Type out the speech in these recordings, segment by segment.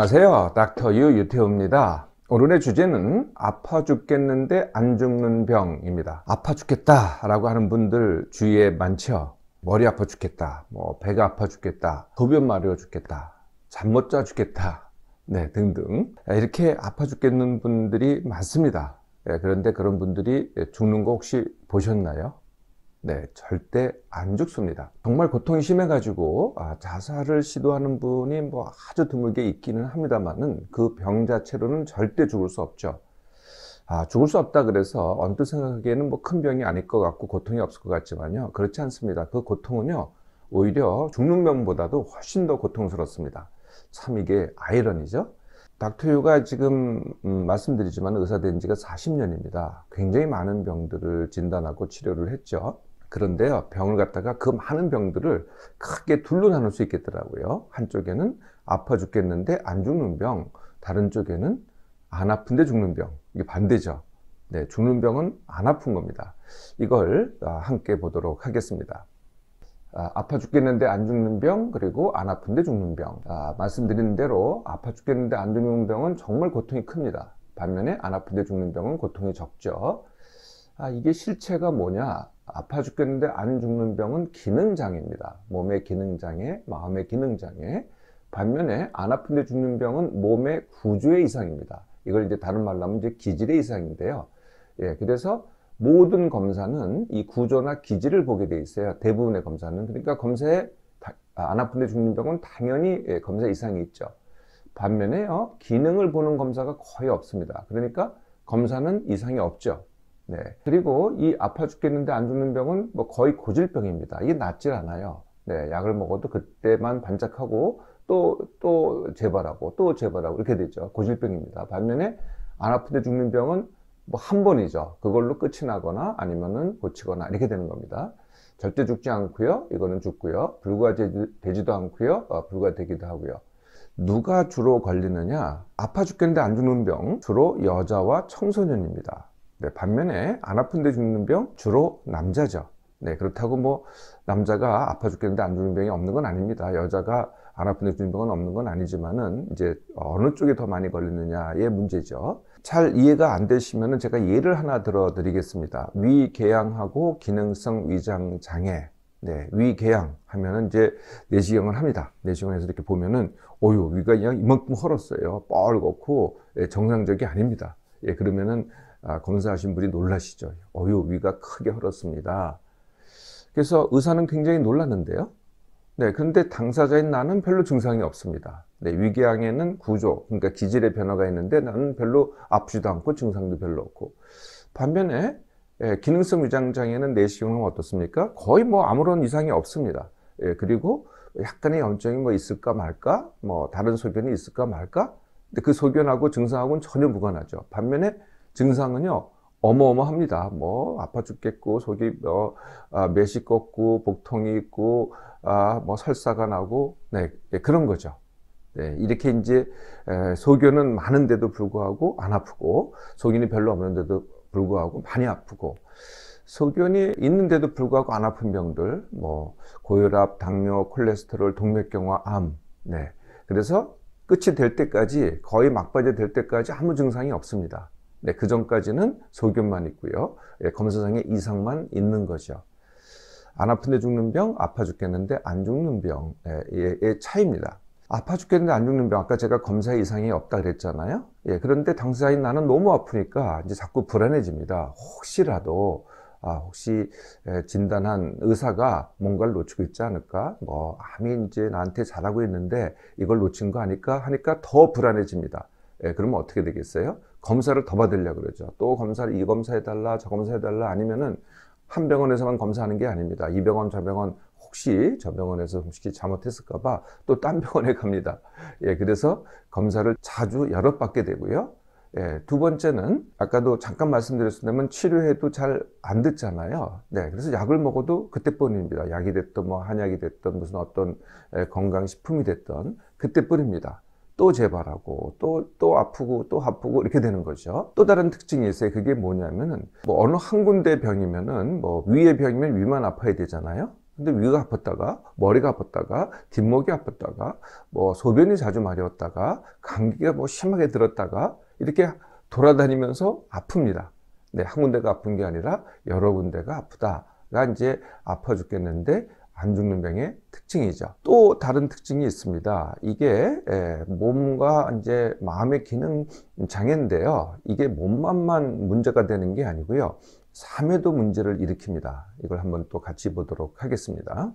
안녕하세요. 닥터 유 유태우입니다. 오늘의 주제는 아파 죽겠는데 안 죽는 병입니다. 아파 죽겠다 라고 하는 분들 주위에 많죠. 머리 아파 죽겠다, 뭐 배가 아파 죽겠다, 소변 마려 죽겠다, 잠 못 자 죽겠다, 네 등등 이렇게 아파 죽겠는 분들이 많습니다. 네, 그런데 그런 분들이 죽는 거 혹시 보셨나요? 네, 절대 안 죽습니다. 정말 고통이 심해가지고 아, 자살을 시도하는 분이 뭐 아주 드물게 있기는 합니다만은 그 병 자체로는 절대 죽을 수 없죠. 아, 죽을 수 없다 그래서 언뜻 생각하기에는 뭐 큰 병이 아닐 것 같고 고통이 없을 것 같지만요. 그렇지 않습니다. 그 고통은요, 오히려 죽는 병보다도 훨씬 더 고통스럽습니다. 참 이게 아이러니죠. 닥터유가 지금 음, 말씀드리지만 의사 된 지가 40년입니다. 굉장히 많은 병들을 진단하고 치료를 했죠. 그런데요, 병을 갖다가 그 많은 병들을 크게 둘로 나눌 수 있겠더라고요. 한쪽에는 아파 죽겠는데 안 죽는 병, 다른 쪽에는 안 아픈데 죽는 병. 이게 반대죠. 네, 죽는 병은 안 아픈 겁니다. 이걸 아, 함께 보도록 하겠습니다. 아, 파 죽겠는데 안 죽는 병, 그리고 안 아픈데 죽는 병. 아, 말씀드린 대로 아파 죽겠는데 안 죽는 병은 정말 고통이 큽니다. 반면에 안 아픈데 죽는 병은 고통이 적죠. 아, 이게 실체가 뭐냐? 아파 죽겠는데 안 죽는 병은 기능장애입니다. 몸의 기능장애, 마음의 기능장애. 반면에 안 아픈데 죽는 병은 몸의 구조의 이상입니다. 이걸 이제 다른 말로 하면 이제 기질의 이상인데요. 예, 그래서 모든 검사는 이 구조나 기질을 보게 돼 있어요. 대부분의 검사는. 그러니까 검사에 아, 안 아픈데 죽는 병은 당연히 예, 검사 이상이 있죠. 반면에요, 기능을 보는 검사가 거의 없습니다. 그러니까 검사는 이상이 없죠. 네. 그리고 이 아파 죽겠는데 안 죽는 병은 뭐 거의 고질병입니다. 이게 낫질 않아요. 네. 약을 먹어도 그때만 반짝하고 또, 또 재발하고 또 재발하고 이렇게 되죠. 고질병입니다. 반면에 안 아픈데 죽는 병은 뭐 한 번이죠. 그걸로 끝이 나거나 아니면은 고치거나 이렇게 되는 겁니다. 절대 죽지 않고요. 이거는 죽고요. 불가되지도 않고요. 어, 불가되기도 하고요. 누가 주로 걸리느냐? 아파 죽겠는데 안 죽는 병 주로 여자와 청소년입니다. 네, 반면에 안 아픈데 죽는 병 주로 남자죠. 네, 그렇다고 뭐 남자가 아파 죽겠는데 안 죽는 병이 없는 건 아닙니다. 여자가 안 아픈데 죽는 병은 없는 건 아니지만은 이제 어느 쪽에 더 많이 걸리느냐의 문제죠. 잘 이해가 안 되시면은 제가 예를 하나 들어 드리겠습니다. 위궤양하고 기능성 위장 장애. 네, 위궤양 하면은 이제 내시경을 합니다. 내시경에서 이렇게 보면은 오유 위가 그냥 이만큼 헐었어요. 뻘겋고 예, 정상적이 아닙니다. 예, 그러면은 아, 검사하신 분이 놀라시죠. 어유 위가 크게 헐었습니다. 그래서 의사는 굉장히 놀랐는데요. 네, 그런데 당사자인 나는 별로 증상이 없습니다. 네, 위궤양에는 구조, 그러니까 기질의 변화가 있는데 나는 별로 아프지도 않고 증상도 별로 없고. 반면에 예, 기능성 위장장애는 내시경은 어떻습니까? 거의 뭐 아무런 이상이 없습니다. 예, 그리고 약간의 염증이 뭐 있을까 말까, 뭐 다른 소견이 있을까 말까. 근데 그 소견하고 증상하고는 전혀 무관하죠. 반면에 증상은요, 어마어마합니다. 뭐, 아파 죽겠고, 속이 뭐, 아, 매시 꺾고, 복통이 있고, 아, 뭐, 설사가 나고, 네, 네 그런 거죠. 네, 이렇게 이제, 에, 소견은 많은데도 불구하고 안 아프고, 소견이 별로 없는데도 불구하고 많이 아프고, 소견이 있는데도 불구하고 안 아픈 병들, 뭐, 고혈압, 당뇨, 콜레스테롤, 동맥경화, 암, 네. 그래서 끝이 될 때까지, 거의 막바지 될 때까지 아무 증상이 없습니다. 네, 그 전까지는 소견만 있고요. 예, 검사상에 이상만 있는 거죠. 안 아픈데 죽는 병, 아파 죽겠는데 안 죽는 병의 예, 차이입니다. 아파 죽겠는데 안 죽는 병, 아까 제가 검사 이상이 없다 그랬잖아요. 예, 그런데 당사자인 나는 너무 아프니까 이제 자꾸 불안해집니다. 혹시라도 아, 혹시 진단한 의사가 뭔가를 놓치고 있지 않을까? 뭐, 암이 이제 나한테 잘하고 있는데 이걸 놓친 거 아닐까? 하니까 더 불안해집니다. 예, 그러면 어떻게 되겠어요? 검사를 더 받으려고 그러죠. 또 검사를 이 검사해달라, 저 검사해달라 아니면은 한 병원에서만 검사하는 게 아닙니다. 이 병원, 저 병원 혹시 저 병원에서 혹시 잘못했을까봐 또 딴 병원에 갑니다. 예, 그래서 검사를 자주 여러 받게 되고요. 예, 두 번째는 아까도 잠깐 말씀드렸습니다만 치료해도 잘 안 듣잖아요. 네, 그래서 약을 먹어도 그때뿐입니다. 약이 됐든 뭐 한약이 됐든 무슨 어떤 건강 식품이 됐든 그때뿐입니다. 또 재발하고 또, 또 아프고 또 아프고 이렇게 되는 거죠. 또 다른 특징이 있어요. 그게 뭐냐면은 뭐 어느 한 군데 병이면은 뭐 위의 병이면 위만 아파야 되잖아요. 근데 위가 아팠다가 머리가 아팠다가 뒷목이 아팠다가 뭐 소변이 자주 마려웠다가 감기가 뭐 심하게 들었다가 이렇게 돌아다니면서 아픕니다. 네, 한 군데가 아픈 게 아니라 여러 군데가 아프다가 이제 아파 죽겠는데 안 죽는 병의 특징이죠. 또 다른 특징이 있습니다. 이게 에, 몸과 이제 마음의 기능 장애인데요. 이게 몸만만 문제가 되는 게 아니고요. 삶에도 문제를 일으킵니다. 이걸 한번 또 같이 보도록 하겠습니다.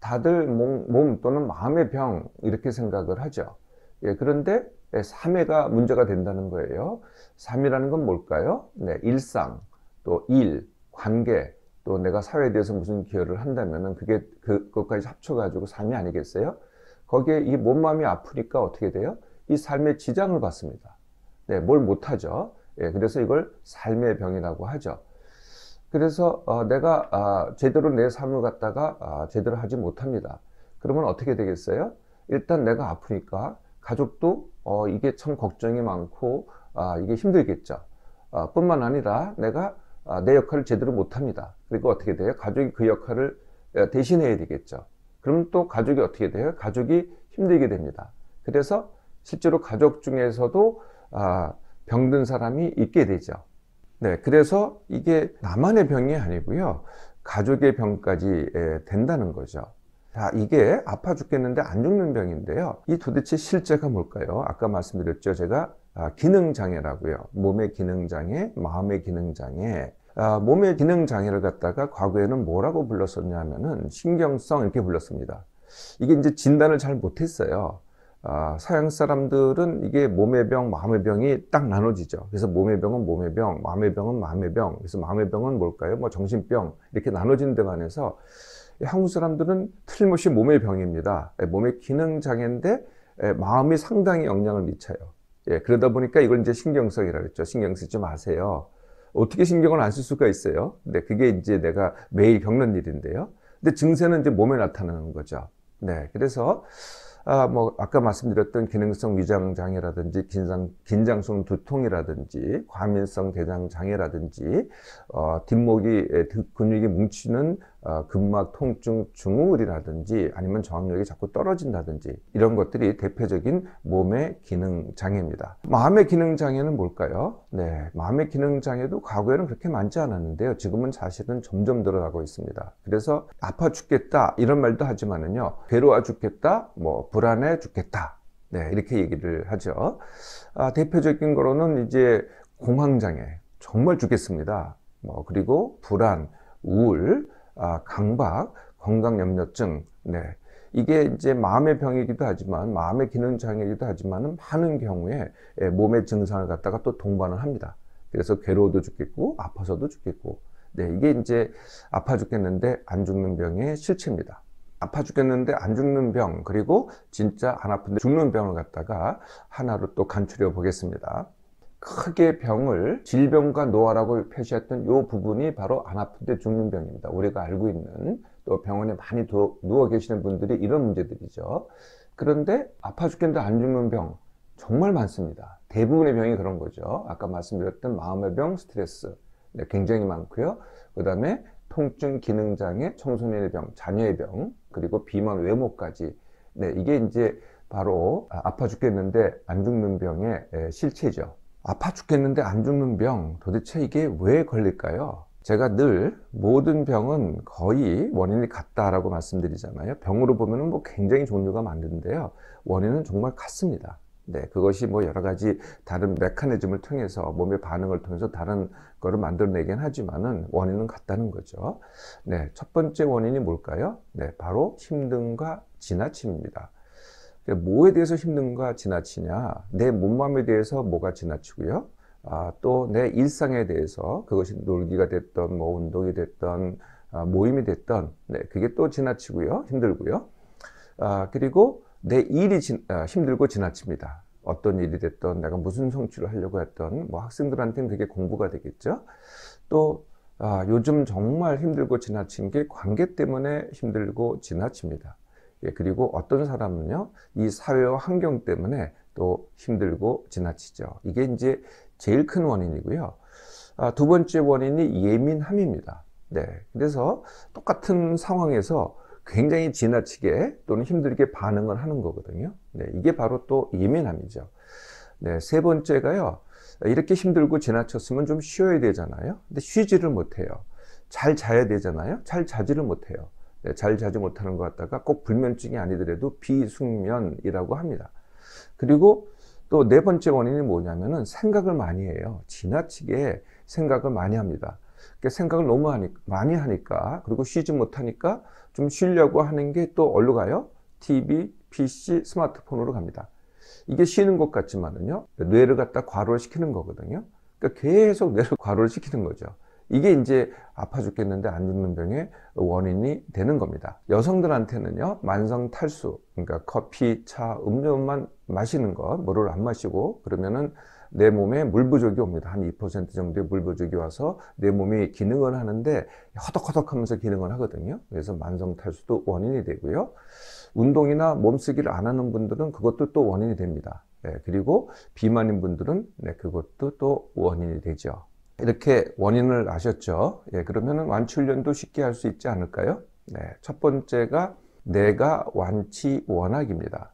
다들 몸, 몸 또는 마음의 병 이렇게 생각을 하죠. 예, 그런데 삶에가 문제가 된다는 거예요. 삶이라는 건 뭘까요? 네, 일상, 또 일, 관계, 또 내가 사회에 대해서 무슨 기여를 한다면은 그게 그것까지 합쳐가지고 삶이 아니겠어요? 거기에 이 몸, 마음이 아프니까 어떻게 돼요? 이 삶의 지장을 받습니다. 네, 뭘 못하죠. 예, 그래서 이걸 삶의 병이라고 하죠. 그래서 어, 내가 아, 제대로 내 삶을 갖다가 아, 제대로 하지 못합니다. 그러면 어떻게 되겠어요? 일단 내가 아프니까 가족도 어, 이게 참 걱정이 많고 아, 이게 힘들겠죠. 아, 뿐만 아니라 내가 아, 내 역할을 제대로 못합니다. 그리고 어떻게 돼요? 가족이 그 역할을 어, 대신해야 되겠죠. 그럼 또 가족이 어떻게 돼요? 가족이 힘들게 됩니다. 그래서 실제로 가족 중에서도 아, 병든 사람이 있게 되죠. 네, 그래서 이게 나만의 병이 아니고요. 가족의 병까지 된다는 거죠. 자, 이게 아파 죽겠는데 안 죽는 병인데요. 이 도대체 실제가 뭘까요? 아까 말씀드렸죠. 제가 아, 기능장애라고요. 몸의 기능장애, 마음의 기능장애. 아, 몸의 기능 장애를 갖다가 과거에는 뭐라고 불렀었냐면은 신경성 이렇게 불렀습니다. 이게 이제 진단을 잘 못했어요. 아, 서양 사람들은 이게 몸의 병, 마음의 병이 딱 나눠지죠. 그래서 몸의 병은 몸의 병, 마음의 병은 마음의 병. 그래서 마음의 병은 뭘까요? 뭐 정신병 이렇게 나눠진 데 반해서 한국 사람들은 틀림없이 몸의 병입니다. 예, 몸의 기능 장애인데 예, 마음이 상당히 영향을 미쳐요. 예, 그러다 보니까 이걸 이제 신경성이라 그랬죠. 신경 쓰지 마세요. 어떻게 신경을 안 쓸 수가 있어요? 근데 그게 이제 내가 매일 겪는 일인데요. 근데 증세는 이제 몸에 나타나는 거죠. 네, 그래서 아, 뭐, 아까 말씀드렸던 기능성 위장 장애라든지 긴장, 긴장성 두통이라든지 과민성 대장 장애라든지 어, 뒷목이 근육이 뭉치는 어, 근막 통증 증후울이라든지 아니면 저항력이 자꾸 떨어진다든지 이런 것들이 대표적인 몸의 기능 장애입니다. 마음의 기능 장애는 뭘까요? 네, 마음의 기능 장애도 과거에는 그렇게 많지 않았는데요. 지금은 사실은 점점 늘어나고 있습니다. 그래서 아파 죽겠다 이런 말도 하지만은요, 괴로워 죽겠다, 뭐 불안해 죽겠다. 네, 이렇게 얘기를 하죠. 아, 대표적인 거로는 이제 공황장애, 정말 죽겠습니다. 뭐, 그리고 불안, 우울, 아, 강박, 건강염려증, 네. 이게 이제 마음의 병이기도 하지만 마음의 기능 장애이기도 하지만 많은 경우에 예, 몸의 증상을 갖다가 또 동반을 합니다. 그래서 괴로워도 죽겠고 아파서도 죽겠고 네, 이게 이제 아파 죽겠는데 안 죽는 병의 실체입니다. 아파 죽겠는데 안 죽는 병 그리고 진짜 안 아픈데 죽는 병을 갖다가 하나로 또 간추려 보겠습니다. 크게 병을 질병과 노화라고 표시했던 이 부분이 바로 안 아픈데 죽는 병입니다. 우리가 알고 있는 또 병원에 많이 누워 계시는 분들이 이런 문제들이죠. 그런데 아파 죽겠는데 안 죽는 병 정말 많습니다. 대부분의 병이 그런 거죠. 아까 말씀드렸던 마음의 병, 스트레스 네, 굉장히 많고요. 그 다음에 통증, 기능장애, 청소년의 병, 자녀의 병, 그리고 비만, 외모까지 네, 이게 이제 바로 아파 죽겠는데 안 죽는 병의 실체죠. 아파 죽겠는데 안 죽는 병 도대체 이게 왜 걸릴까요? 제가 늘 모든 병은 거의 원인이 같다라고 말씀드리잖아요. 병으로 보면 뭐 굉장히 종류가 많은데요. 원인은 정말 같습니다. 네, 그것이 뭐 여러 가지 다른 메커니즘을 통해서 몸의 반응을 통해서 다른 거를 만들어내긴 하지만은 원인은 같다는 거죠. 네, 첫 번째 원인이 뭘까요? 네, 바로 힘듦과 지나침입니다. 그러니까 뭐에 대해서 힘든가 지나치냐, 내 몸맘에 대해서 뭐가 지나치고요. 아, 또 내 일상에 대해서 그것이 놀기가 됐던 뭐 운동이 됐던 아, 모임이 됐던 네, 그게 또 지나치고요. 힘들고요. 아, 그리고 내 일이 지, 아, 힘들고 지나칩니다. 어떤 일이 됐던 내가 무슨 성취를 하려고 했던 뭐 학생들한테는 그게 공부가 되겠죠. 또 아, 요즘 정말 힘들고 지나친 게 관계 때문에 힘들고 지나칩니다. 예, 그리고 어떤 사람은요, 이 사회와 환경 때문에 또 힘들고 지나치죠. 이게 이제 제일 큰 원인이고요. 아, 두 번째 원인이 예민함입니다. 네. 그래서 똑같은 상황에서 굉장히 지나치게 또는 힘들게 반응을 하는 거거든요. 네. 이게 바로 또 예민함이죠. 네. 세 번째가요. 이렇게 힘들고 지나쳤으면 좀 쉬어야 되잖아요. 근데 쉬지를 못해요. 잘 자야 되잖아요. 잘 자지를 못해요. 네, 잘 자지 못하는 것 같다가 꼭 불면증이 아니더라도 비숙면이라고 합니다. 그리고 또 네 번째 원인이 뭐냐면은 생각을 많이 해요. 지나치게 생각을 많이 합니다. 그러니까 생각을 너무 하니, 많이 하니까 그리고 쉬지 못하니까 좀 쉬려고 하는 게 또 어디로 가요? TV, PC, 스마트폰으로 갑니다. 이게 쉬는 것 같지만은요, 뇌를 갖다 과로를 시키는 거거든요. 그러니까 계속 뇌를 과로를 시키는 거죠. 이게 이제 아파 죽겠는데 안 죽는 병의 원인이 되는 겁니다. 여성들한테는요, 만성 탈수, 그러니까 커피, 차, 음료만 마시는 것, 물을 안 마시고, 그러면은 내 몸에 물 부족이 옵니다. 한 2% 정도의 물 부족이 와서 내 몸이 기능을 하는데 허덕허덕 하면서 기능을 하거든요. 그래서 만성 탈수도 원인이 되고요. 운동이나 몸쓰기를 안 하는 분들은 그것도 또 원인이 됩니다. 네, 그리고 비만인 분들은 네, 그것도 또 원인이 되죠. 이렇게 원인을 아셨죠? 예, 그러면 완치 훈련도 쉽게 할 수 있지 않을까요? 네, 첫 번째가 내가 완치 원학입니다.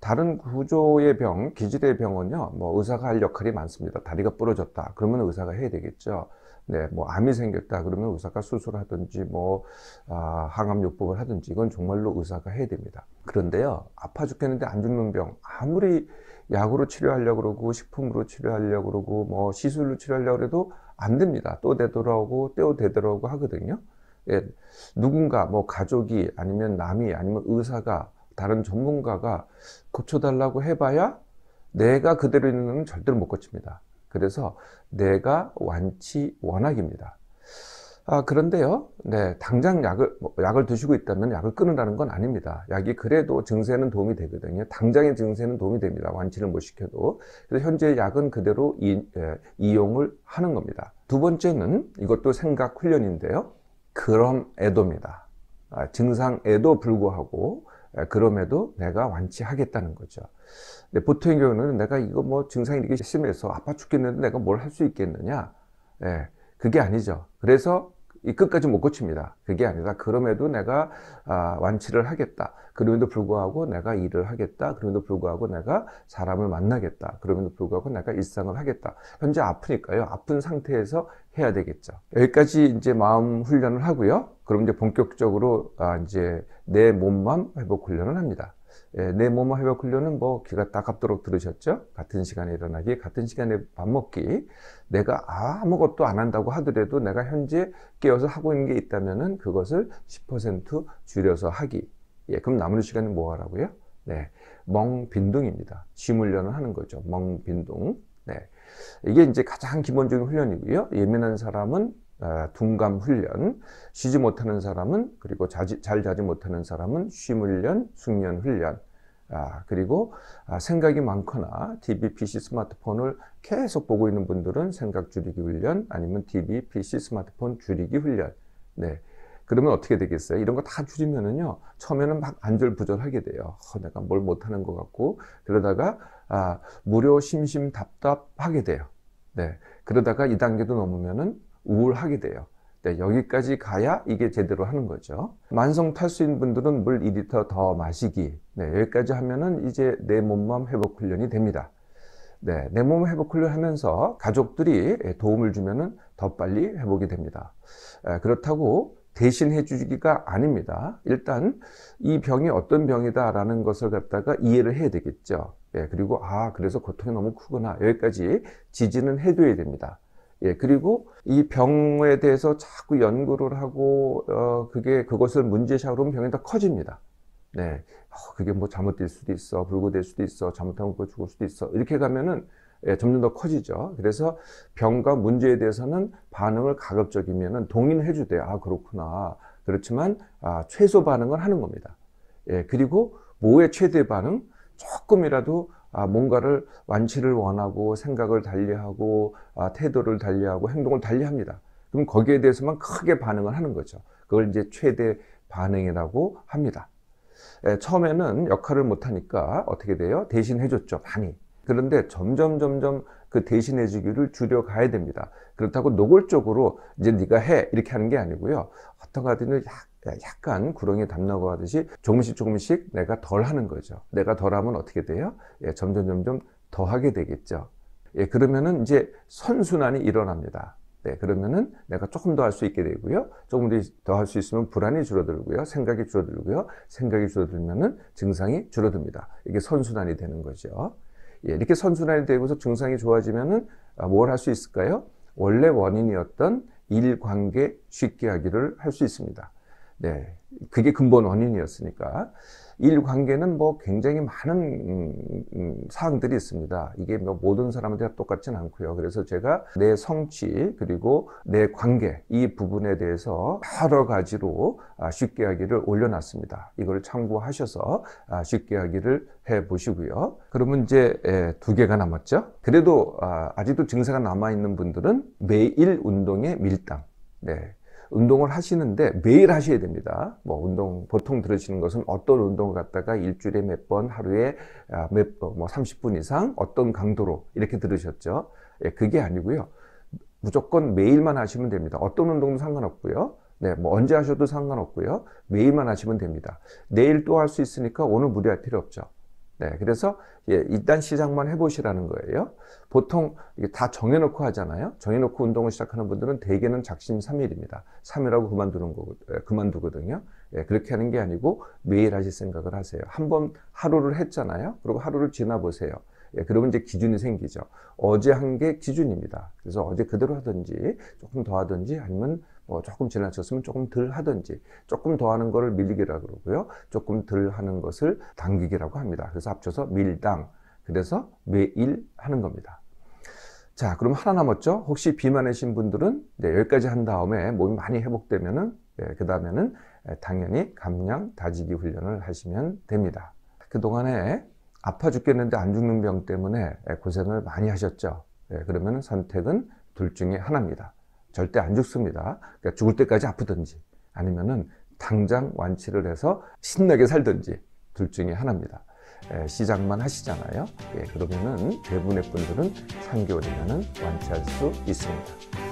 다른 구조의 병, 기질의 병은요, 뭐 의사가 할 역할이 많습니다. 다리가 부러졌다. 그러면 의사가 해야 되겠죠. 네, 뭐 암이 생겼다. 그러면 의사가 수술하든지 뭐 아, 항암요법을 하든지 이건 정말로 의사가 해야 됩니다. 그런데요, 아파 죽겠는데 안 죽는 병 아무리 약으로 치료하려고 그러고 식품으로 치료하려고 그러고 뭐 시술로 치료하려고 그래도 안 됩니다. 또 되돌아오고 또 되돌아오고 하거든요. 예, 누군가 뭐 가족이 아니면 남이 아니면 의사가 다른 전문가가 고쳐달라고 해봐야 내가 그대로 있는 건 절대로 못 고칩니다. 그래서 내가 완치 원학입니다. 아, 그런데요, 네, 당장 약을, 뭐, 약을 드시고 있다면 약을 끊으라는 건 아닙니다. 약이 그래도 증세는 도움이 되거든요. 당장의 증세는 도움이 됩니다. 완치를 못 시켜도. 그래서 현재 약은 그대로 이, 예, 이용을 하는 겁니다. 두 번째는 이것도 생각 훈련인데요. 그럼에도입니다. 아, 증상에도 불구하고, 예, 그럼에도 내가 완치하겠다는 거죠. 보통의 경우는 내가 이거 뭐 증상이 이렇게 심해서 아파 죽겠는데 내가 뭘 할 수 있겠느냐. 예, 그게 아니죠. 그래서 이 끝까지 못 고칩니다. 그게 아니라 그럼에도 내가 아, 완치를 하겠다. 그럼에도 불구하고 내가 일을 하겠다. 그럼에도 불구하고 내가 사람을 만나겠다. 그럼에도 불구하고 내가 일상을 하겠다. 현재 아프니까요. 아픈 상태에서 해야 되겠죠. 여기까지 이제 마음 훈련을 하고요. 그럼 이제 본격적으로 아, 이제 내 몸만 회복 훈련을 합니다. 예, 내 몸의 회복 훈련은 뭐 귀가 따갑도록 들으셨죠? 같은 시간에 일어나기, 같은 시간에 밥 먹기. 내가 아무것도 안 한다고 하더라도 내가 현재 깨어서 하고 있는 게 있다면은 그것을 10% 줄여서 하기. 예, 그럼 남은 시간은 뭐 하라고요? 네. 멍빈둥입니다. 쉼 훈련을 하는 거죠. 멍빈둥. 네. 이게 이제 가장 기본적인 훈련이고요. 예민한 사람은 아, 둔감 훈련, 쉬지 못하는 사람은 그리고 자지, 잘 자지 못하는 사람은 쉼 훈련, 숙면 훈련. 아, 그리고 아, 생각이 많거나 TV, PC, 스마트폰을 계속 보고 있는 분들은 생각 줄이기 훈련 아니면 TV, PC, 스마트폰 줄이기 훈련. 네. 그러면 어떻게 되겠어요? 이런 거 다 줄이면은요, 처음에는 막 안절부절하게 돼요. 어, 내가 뭘 못하는 것 같고, 그러다가, 아, 무료 심심 답답하게 돼요. 네. 그러다가 이 단계도 넘으면은 우울하게 돼요. 네, 여기까지 가야 이게 제대로 하는 거죠. 만성 탈수인 분들은 물 2리터 더 마시기. 네, 여기까지 하면은 이제 내 몸만 회복 훈련이 됩니다. 네, 내 몸 회복 훈련 하면서 가족들이 도움을 주면은 더 빨리 회복이 됩니다. 에, 그렇다고 대신 해주기가 아닙니다. 일단 이 병이 어떤 병이다라는 것을 갖다가 이해를 해야 되겠죠. 예, 그리고 아 그래서 고통이 너무 크구나 여기까지 지지는 해둬야 됩니다. 예, 그리고 이 병에 대해서 자꾸 연구를 하고, 어, 그게, 그것을 문제시하고 그러면 병이 더 커집니다. 네. 어, 그게 뭐 잘못될 수도 있어. 불구될 수도 있어. 잘못하면 그 죽을 수도 있어. 이렇게 가면은, 예, 점점 더 커지죠. 그래서 병과 문제에 대해서는 반응을 가급적이면은 동의해 주대요. 아, 그렇구나. 그렇지만, 아, 최소 반응을 하는 겁니다. 예, 그리고 뭐의 최대 반응? 조금이라도 아, 뭔가를 완치를 원하고 생각을 달리하고 아, 태도를 달리하고 행동을 달리합니다. 그럼 거기에 대해서만 크게 반응을 하는 거죠. 그걸 이제 최대 반응이라고 합니다. 에, 처음에는 역할을 못하니까 어떻게 돼요? 대신 해줬죠. 많이. 그런데 점점 점점 그 대신해 주기를 줄여가야 됩니다. 그렇다고 노골적으로 이제 네가 해 이렇게 하는 게 아니고요. 어떤 가든은 약 간 구렁이에 담 넣어 가듯이 조금씩 조금씩 내가 덜 하는 거죠. 내가 덜 하면 어떻게 돼요? 예, 점점 점점 더 하게 되겠죠. 예, 그러면은 이제 선순환이 일어납니다. 네, 그러면은 내가 조금 더 할 수 있게 되고요. 조금 더 할 수 있으면 불안이 줄어들고요. 생각이 줄어들고요. 생각이 줄어들면은 증상이 줄어듭니다. 이게 선순환이 되는 거죠. 예, 이렇게 선순환이 되고서 증상이 좋아지면은 아, 뭘할 수 있을까요? 원래 원인이었던 일 관계 쉽게 하기를 할 수 있습니다. 네. 그게 근본 원인이었으니까. 일 관계는 뭐 굉장히 많은 음, 음, 사항들이 있습니다. 이게 뭐 모든 사람한테 똑같진 않고요. 그래서 제가 내 성취 그리고 내 관계 이 부분에 대해서 여러 가지로 아, 쉽게 하기를 올려놨습니다. 이걸 참고하셔서 아, 쉽게 하기를 해 보시고요. 그러면 이제 두 개가 남았죠. 그래도 아, 아직도 증세가 남아 있는 분들은 매일 운동에 밀당. 네. 운동을 하시는데 매일 하셔야 됩니다. 뭐 운동 보통 들으시는 것은 어떤 운동을 갖다가 일주일에 몇 번, 하루에 아, 몇뭐 30분 이상 어떤 강도로 이렇게 들으셨죠. 예, 그게 아니고요. 무조건 매일만 하시면 됩니다. 어떤 운동도 상관없고요. 네, 뭐 언제 하셔도 상관없고요. 매일만 하시면 됩니다. 내일 또 할 수 있으니까 오늘 무리할 필요 없죠. 네, 그래서 예, 일단 시작만 해보시라는 거예요. 보통 다 정해놓고 하잖아요. 정해놓고 운동을 시작하는 분들은 대개는 작심 3일입니다. 3일하고 그만두는 거, 예, 그만두거든요. 예, 그렇게 하는 게 아니고 매일 하실 생각을 하세요. 한 번 하루를 했잖아요. 그리고 하루를 지나보세요. 예, 그러면 이제 기준이 생기죠. 어제 한 게 기준입니다. 그래서 어제 그대로 하든지 조금 더 하든지 아니면 뭐 조금 지나쳤으면 조금 덜 하든지 조금 더 하는 거를 밀리기라 그러고요. 조금 덜 하는 것을 당기기라고 합니다. 그래서 합쳐서 밀당. 그래서 매일 하는 겁니다. 자, 그럼 하나 남았죠? 혹시 비만이신 분들은 네, 여기까지 한 다음에 몸이 많이 회복되면은 네, 그 다음에는 당연히 감량 다지기 훈련을 하시면 됩니다. 그 동안에 아파 죽겠는데 안 죽는 병 때문에 고생을 많이 하셨죠. 네, 그러면 선택은 둘 중에 하나입니다. 절대 안 죽습니다. 그러니까 죽을 때까지 아프든지 아니면은 당장 완치를 해서 신나게 살든지 둘 중에 하나입니다. 에, 시작만 하시잖아요. 예, 그러면은 대부분의 분들은 3개월이면은 완치할 수 있습니다.